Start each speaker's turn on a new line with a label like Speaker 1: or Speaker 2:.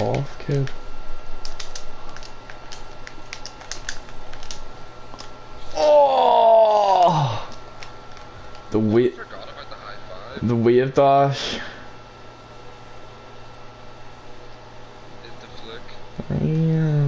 Speaker 1: off, kid. Oh! The wave,
Speaker 2: the
Speaker 1: the wave dash. Yeah.